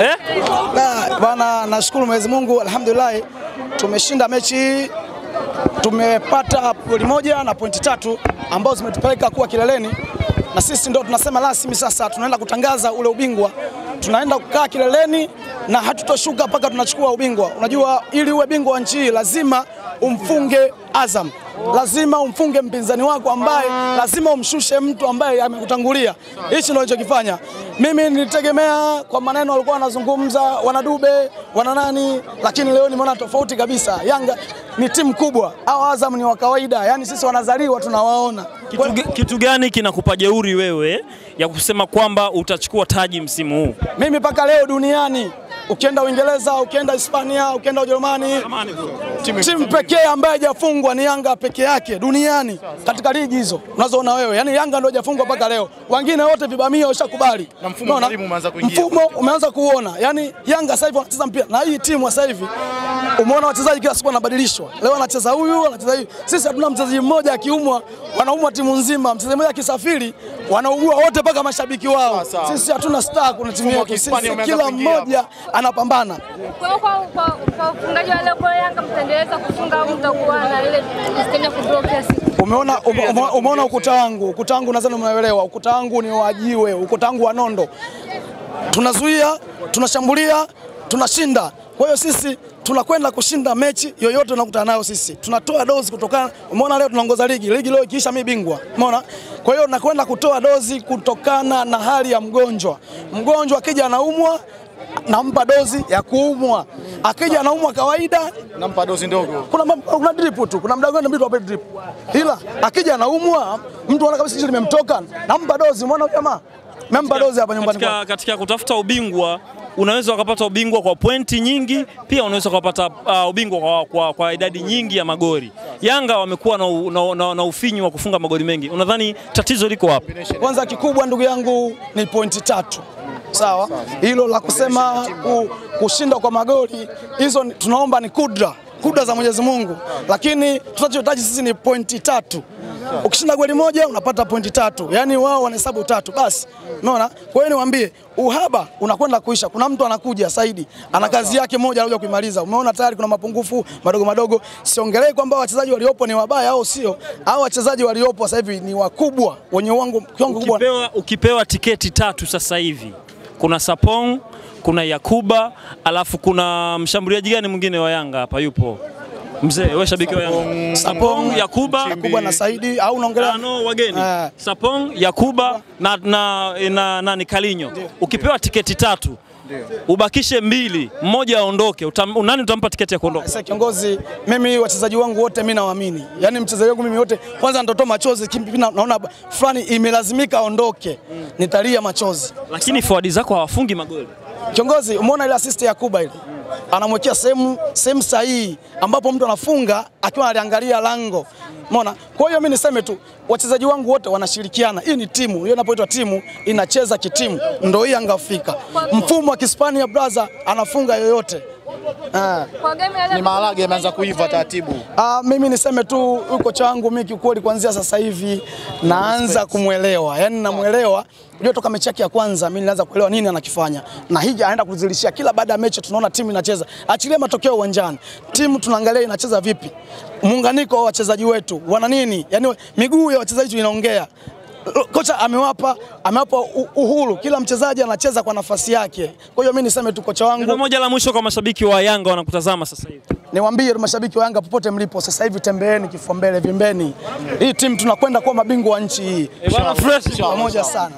Eh? Na, bwana nashukuru Mwenyezi Mungu alhamdulillah tumeshinda mechi tumepata goli moja na pointi tatu ambazo zimetupeleka kuwa kileleni. Na sisi ndio tunasema rasmi sasa tunaenda kutangaza ule ubingwa. Tunaenda kukaa kileleni na hatutoshuka mpaka tunachukua ubingwa. Unajua ili uwe bingwa wa nchi lazima umfunge Azam lazima umfunge mpinzani wako ambaye lazima umshushe mtu ambaye amekutangulia. Hichi ndio alichokifanya. Mimi nilitegemea kwa maneno walikuwa wanazungumza wanadube wana nani, lakini leo nimeona tofauti kabisa. Yanga ni timu kubwa, au Azam ni wa kawaida, yani sisi wanazaliwa tunawaona. Kitu, kitu gani kinakupa jeuri wewe ya kusema kwamba utachukua taji msimu huu? Mimi mpaka leo duniani ukienda Uingereza, ukienda Hispania, ukienda Ujerumani, timu pekee ambaye hajafungwa ni Yanga peke yake duniani katika ligi hizo unazoona wewe. Yani Yanga ndio hajafungwa mpaka leo, wengine wote vibamia washakubali. Na mfumo. Mfumo umeanza kuona, yani Yanga sasa hivi wanacheza mpira na hii timu sasa hivi umeona wachezaji kila siku wanabadilishwa. Leo anacheza huyu, anacheza hivi. Sisi hatuna mchezaji mmoja akiumwa wanaumwa timu nzima, mchezaji mmoja akisafiri wanaugua wote mpaka mashabiki wao. Sisi hatuna star kuna timu yetu, sisi kila mmoja anapambana. Kwa kwa kwa kwa ufungaji wa leo kwa Yanga mtaendeleza kufunga au mtakuwa na ile kudraw? Umeona, ume- ume- umeona ukuta wangu, ukuta wangu nadhani umeelewa. Ukuta wangu ni wajiwe, ukuta wangu wa nondo. Tunazuia, tunashambulia, tunashinda. Kwa hiyo sisi tunakwenda kushinda mechi yoyote tunakutana nayo sisi. Tunatoa dozi kutokana, umeona leo tunaongoza ligi, ligi leo ikiisha mimi bingwa. Umeona? Kwa hiyo nakwenda kutoa dozi kutokana na hali ya mgonjwa. Mgonjwa akija anaumwa nampa dozi ya kuumwa. Akija anaumwa kawaida Nampa dozi ndogo. kuna, kuna drip tu, kuna mdago ndio wape drip, ila akija anaumwa, mtu ana kabisa limemtoka, nampa dozi. Umeona jamaa mempa dozi hapa nyumbani Katika, katika kutafuta ubingwa unaweza ukapata ubingwa kwa pointi nyingi, pia unaweza ukapata uh, ubingwa kwa, kwa, kwa idadi nyingi ya magori. Yanga wamekuwa na, na, na, na ufinyu wa kufunga magori mengi. Unadhani tatizo liko wapi? Kwanza kikubwa ndugu yangu ni pointi tatu, sawa. Hilo la kusema ku, kushinda kwa magoli hizo tunaomba ni kudra kudra za Mwenyezi Mungu, lakini tunachohitaji sisi ni pointi tatu. Ukishinda goli moja unapata pointi tatu, yani wao wanahesabu tatu basi, unaona. Kwa hiyo niwaambie, uhaba unakwenda kuisha. Kuna mtu anakuja Saidi, ana kazi yake moja, anakuja kuimaliza. Umeona tayari kuna mapungufu madogo madogo. Siongelei kwamba wachezaji waliopo ni wabaya au sio, au wachezaji waliopo sasa hivi ni wakubwa wenye uwango kiwango kubwa. Ukipewa, ukipewa tiketi tatu sasa hivi, kuna Sapong, kuna Yakuba, alafu kuna mshambuliaji gani mwingine wa Yanga hapa yupo? Mzee, wewe shabiki wa Yanga. Sapong, Yakuba, Yakuba na Saidi au unaongelea? No wageni. Uh, Sapong, Yakuba na, na, na, na, Kalinyo. Ukipewa tiketi tatu ubakishe mbili, mmoja aondoke, utam, nani utampa tiketi ya kuondoka? Sasa kiongozi, mimi wachezaji wangu wote mimi nawaamini, yaani mchezaji wangu mimi wote, kwanza ndoto machozi kimpi, na- naona fulani imelazimika aondoke, nitalia machozi. Lakini forward zako hawafungi magoli. Kiongozi, umeona ile assist ya Kuba ile, anamwekea sehemu sehemu sahihi ambapo mtu anafunga akiwa analiangalia lango. Umeona? Kwa hiyo mimi niseme tu wachezaji wangu wote wanashirikiana. Hii ni timu, hiyo inapoitwa timu inacheza kitimu, ndio hii Yanga Afrika. Mfumo wa Kihispania brother, anafunga yoyote. Ni maharage yameanza kuiva taratibu. Ah, mimi niseme tu uko changu wangu mimi kiukweli kuanzia sasa hivi naanza kumwelewa. Yaani namwelewa. Unajua toka mechi yake ya kwanza mimi nilianza kuelewa nini anakifanya. Na hija anaenda kuzilishia kila baada ya mechi tunaona timu inacheza. Achilie matokeo uwanjani. Timu tunaangalia inacheza vipi. Muunganiko wa wachezaji wetu wana nini? Yaani miguu ya wachezaji inaongea. Kocha amewapa amewapa uhuru, kila mchezaji anacheza kwa nafasi yake. Kwa hiyo mimi niseme tu kocha wangu Neno moja la mwisho kwa mashabiki wa Yanga wanakutazama sasa hivi. Niwaambie mashabiki wa Yanga popote mlipo, sasa hivi tembeeni kifua mbele, vimbeni. Hii timu tunakwenda kuwa mabingwa wa nchi hii E, bwana fresh. pamoja sana.